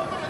Come on.